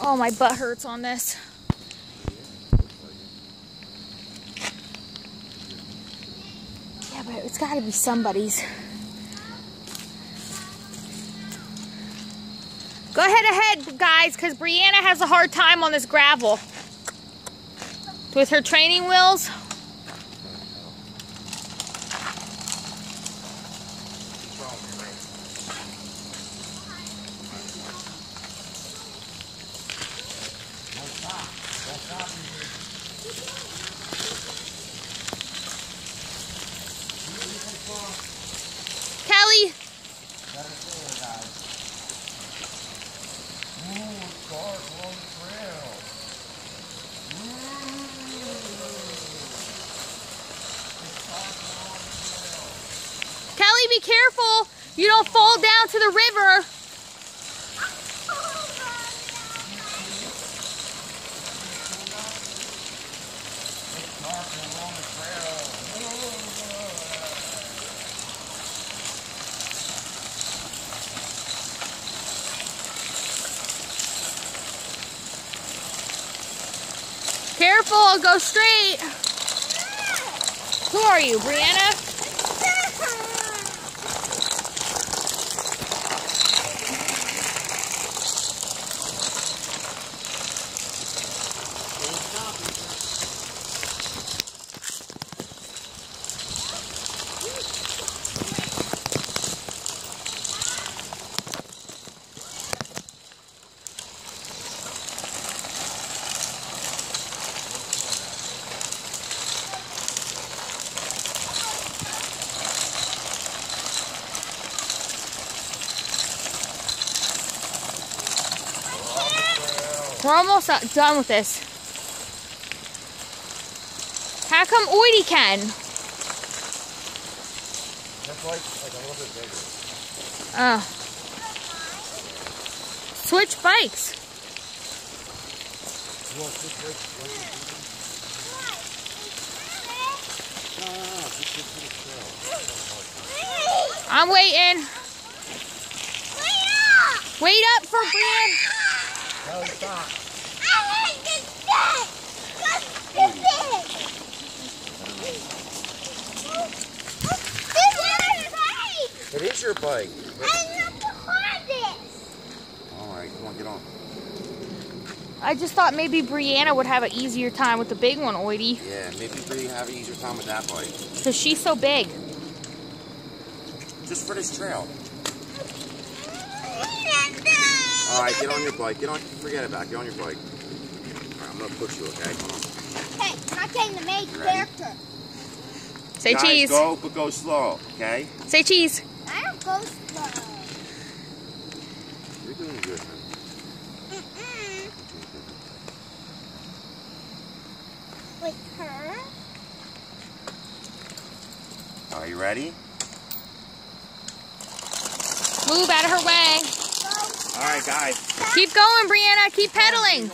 Oh, my butt hurts on this. Yeah, but it's got to be somebody's. Go ahead ahead, guys, because Brianna has a hard time on this gravel. With her training wheels. Kelly. Kelly, be careful. You don't fall down to the river. Careful, go straight. Who are you, Brianna? We're almost done with this. How come Oidy can? That's like, like a little bit bigger. Oh. Switch bikes. You want ah, this big? You want this- No, no, no, just get to the trail. I'm waiting. Wait up for Brian. No, stop. It is your bike. Alright, come on, get on. I just thought maybe Brianna would have an easier time with the big one, Oidy. Yeah, maybe Bree have an easier time with that bike. Because she's so big. Just for this trail. Alright, get on your bike. Get on, forget about it. Get on your bike. Alright, I'm gonna push you, okay? Come on. Hey, I'm taking the main character. Say Guys, cheese. go, but go slow, okay? Say cheese. I don't go slow. You're doing good, man. Mm-mm. With her? Are you ready? Move out of her way. Go. Alright, guys. Keep going, Brianna. Keep pedaling.